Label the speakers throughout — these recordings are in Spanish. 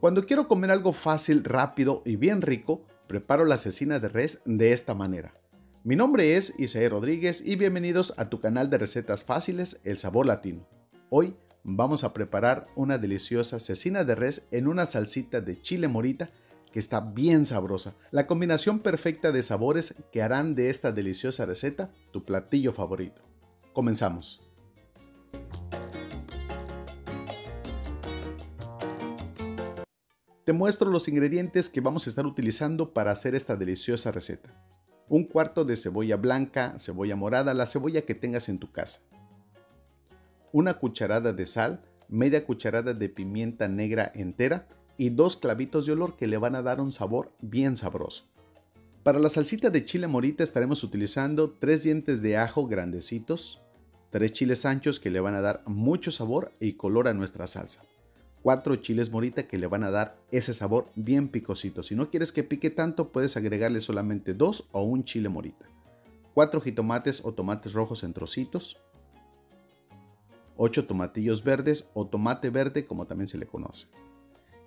Speaker 1: Cuando quiero comer algo fácil, rápido y bien rico, preparo la cecina de res de esta manera. Mi nombre es Isaí Rodríguez y bienvenidos a tu canal de recetas fáciles El Sabor Latino. Hoy vamos a preparar una deliciosa cecina de res en una salsita de chile morita que está bien sabrosa. La combinación perfecta de sabores que harán de esta deliciosa receta tu platillo favorito. Comenzamos. Te muestro los ingredientes que vamos a estar utilizando para hacer esta deliciosa receta. Un cuarto de cebolla blanca, cebolla morada, la cebolla que tengas en tu casa. Una cucharada de sal, media cucharada de pimienta negra entera y dos clavitos de olor que le van a dar un sabor bien sabroso. Para la salsita de chile morita estaremos utilizando tres dientes de ajo grandecitos, tres chiles anchos que le van a dar mucho sabor y color a nuestra salsa. 4 chiles morita que le van a dar ese sabor bien picosito. Si no quieres que pique tanto, puedes agregarle solamente dos o un chile morita. 4 jitomates o tomates rojos en trocitos. 8 tomatillos verdes o tomate verde como también se le conoce.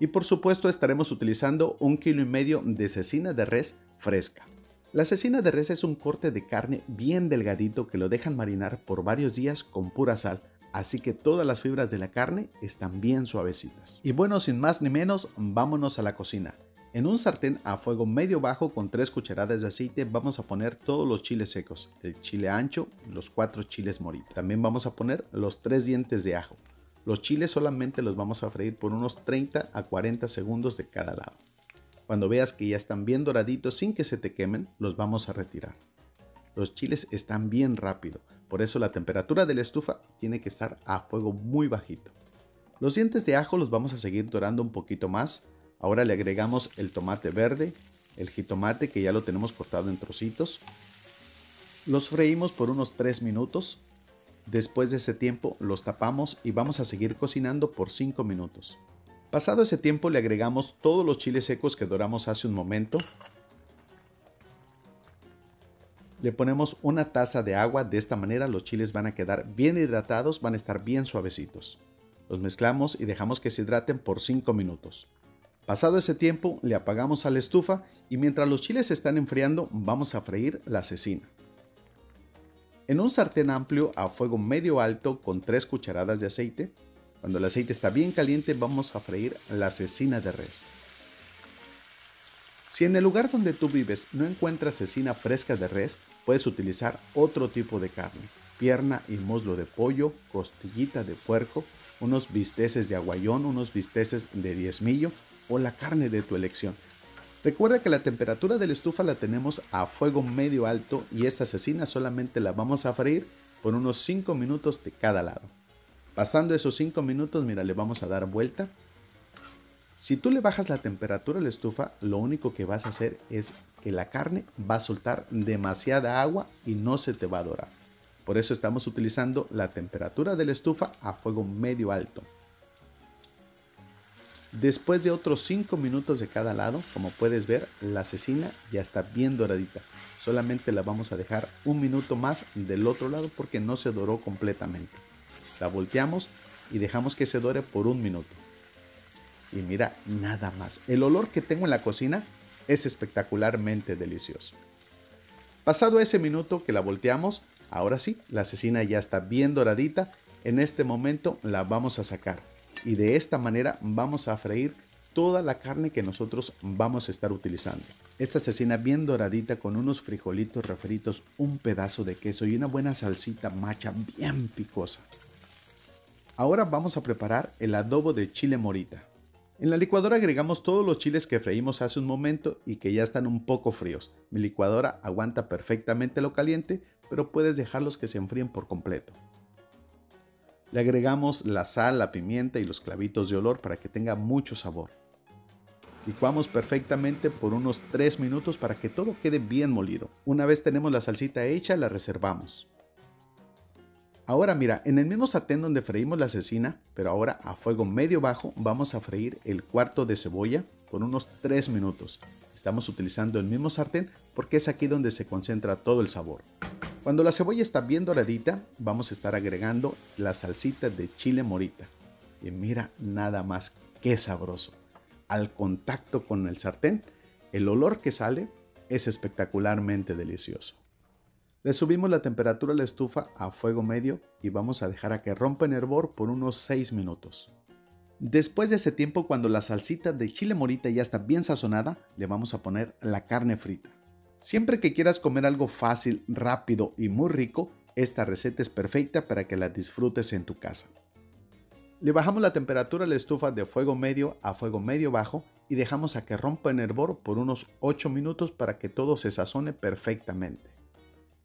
Speaker 1: Y por supuesto estaremos utilizando un kilo y medio de cecina de res fresca. La cecina de res es un corte de carne bien delgadito que lo dejan marinar por varios días con pura sal así que todas las fibras de la carne están bien suavecitas. Y bueno, sin más ni menos, vámonos a la cocina. En un sartén a fuego medio bajo con 3 cucharadas de aceite vamos a poner todos los chiles secos, el chile ancho, los 4 chiles morita. También vamos a poner los 3 dientes de ajo. Los chiles solamente los vamos a freír por unos 30 a 40 segundos de cada lado. Cuando veas que ya están bien doraditos sin que se te quemen, los vamos a retirar. Los chiles están bien rápido, por eso la temperatura de la estufa tiene que estar a fuego muy bajito. Los dientes de ajo los vamos a seguir dorando un poquito más. Ahora le agregamos el tomate verde, el jitomate que ya lo tenemos cortado en trocitos. Los freímos por unos 3 minutos. Después de ese tiempo los tapamos y vamos a seguir cocinando por 5 minutos. Pasado ese tiempo le agregamos todos los chiles secos que doramos hace un momento le ponemos una taza de agua, de esta manera los chiles van a quedar bien hidratados, van a estar bien suavecitos. Los mezclamos y dejamos que se hidraten por 5 minutos. Pasado ese tiempo le apagamos a la estufa y mientras los chiles se están enfriando vamos a freír la cecina. En un sartén amplio a fuego medio alto con 3 cucharadas de aceite, cuando el aceite está bien caliente vamos a freír la cecina de res. Si en el lugar donde tú vives no encuentras cecina fresca de res, puedes utilizar otro tipo de carne, pierna y muslo de pollo, costillita de puerco, unos bisteces de aguayón, unos bisteces de diezmillo o la carne de tu elección. Recuerda que la temperatura de la estufa la tenemos a fuego medio alto y esta cecina solamente la vamos a freír por unos 5 minutos de cada lado. Pasando esos 5 minutos, mira, le vamos a dar vuelta si tú le bajas la temperatura a la estufa, lo único que vas a hacer es que la carne va a soltar demasiada agua y no se te va a dorar. Por eso estamos utilizando la temperatura de la estufa a fuego medio alto. Después de otros 5 minutos de cada lado, como puedes ver, la cecina ya está bien doradita. Solamente la vamos a dejar un minuto más del otro lado porque no se doró completamente. La volteamos y dejamos que se dore por un minuto y mira nada más. El olor que tengo en la cocina es espectacularmente delicioso. Pasado ese minuto que la volteamos, ahora sí, la cecina ya está bien doradita. En este momento la vamos a sacar y de esta manera vamos a freír toda la carne que nosotros vamos a estar utilizando. Esta cecina bien doradita con unos frijolitos refritos, un pedazo de queso y una buena salsita macha bien picosa. Ahora vamos a preparar el adobo de chile morita. En la licuadora agregamos todos los chiles que freímos hace un momento y que ya están un poco fríos. Mi licuadora aguanta perfectamente lo caliente, pero puedes dejarlos que se enfríen por completo. Le agregamos la sal, la pimienta y los clavitos de olor para que tenga mucho sabor. Licuamos perfectamente por unos 3 minutos para que todo quede bien molido. Una vez tenemos la salsita hecha, la reservamos. Ahora mira, en el mismo sartén donde freímos la cecina, pero ahora a fuego medio bajo, vamos a freír el cuarto de cebolla por unos 3 minutos. Estamos utilizando el mismo sartén porque es aquí donde se concentra todo el sabor. Cuando la cebolla está bien doradita, vamos a estar agregando la salsita de chile morita. Y mira nada más qué sabroso. al contacto con el sartén, el olor que sale es espectacularmente delicioso. Le subimos la temperatura a la estufa a fuego medio y vamos a dejar a que rompa en hervor por unos 6 minutos. Después de ese tiempo, cuando la salsita de chile morita ya está bien sazonada, le vamos a poner la carne frita. Siempre que quieras comer algo fácil, rápido y muy rico, esta receta es perfecta para que la disfrutes en tu casa. Le bajamos la temperatura a la estufa de fuego medio a fuego medio bajo y dejamos a que rompa en hervor por unos 8 minutos para que todo se sazone perfectamente.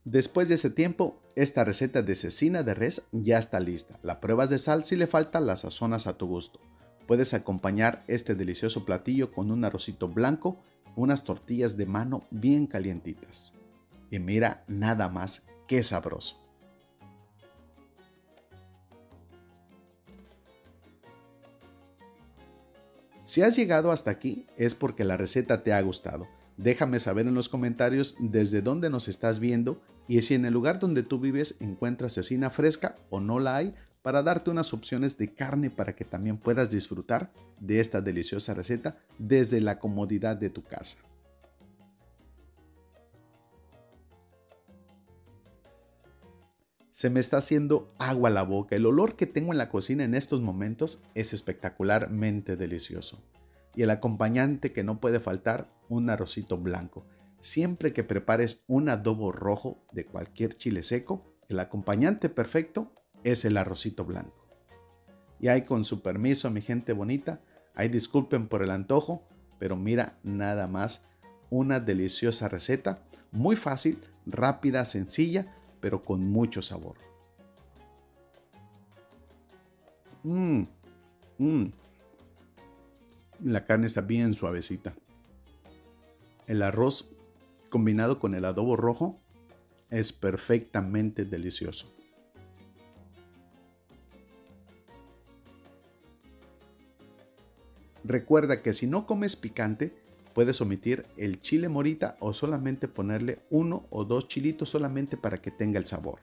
Speaker 1: Después de ese tiempo, esta receta de cecina de res ya está lista. La pruebas de sal, si le falta, la sazonas a tu gusto. Puedes acompañar este delicioso platillo con un arrocito blanco, unas tortillas de mano bien calientitas. Y mira, nada más que sabroso. Si has llegado hasta aquí es porque la receta te ha gustado. Déjame saber en los comentarios desde dónde nos estás viendo y si en el lugar donde tú vives encuentras cecina fresca o no la hay para darte unas opciones de carne para que también puedas disfrutar de esta deliciosa receta desde la comodidad de tu casa. Se me está haciendo agua la boca. El olor que tengo en la cocina en estos momentos es espectacularmente delicioso y el acompañante que no puede faltar, un arrocito blanco. Siempre que prepares un adobo rojo de cualquier chile seco, el acompañante perfecto es el arrocito blanco. Y ahí con su permiso, mi gente bonita, ahí disculpen por el antojo, pero mira nada más una deliciosa receta, muy fácil, rápida, sencilla, pero con mucho sabor. Mmm, mmm. La carne está bien suavecita. El arroz combinado con el adobo rojo es perfectamente delicioso. Recuerda que si no comes picante, puedes omitir el chile morita o solamente ponerle uno o dos chilitos solamente para que tenga el sabor.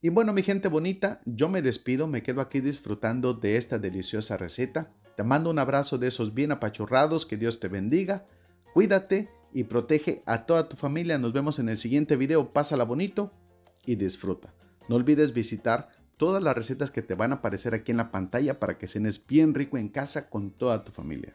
Speaker 1: Y bueno, mi gente bonita, yo me despido, me quedo aquí disfrutando de esta deliciosa receta. Te mando un abrazo de esos bien apachurrados, que Dios te bendiga, cuídate y protege a toda tu familia. Nos vemos en el siguiente video, pásala bonito y disfruta. No olvides visitar todas las recetas que te van a aparecer aquí en la pantalla para que cenes bien rico en casa con toda tu familia.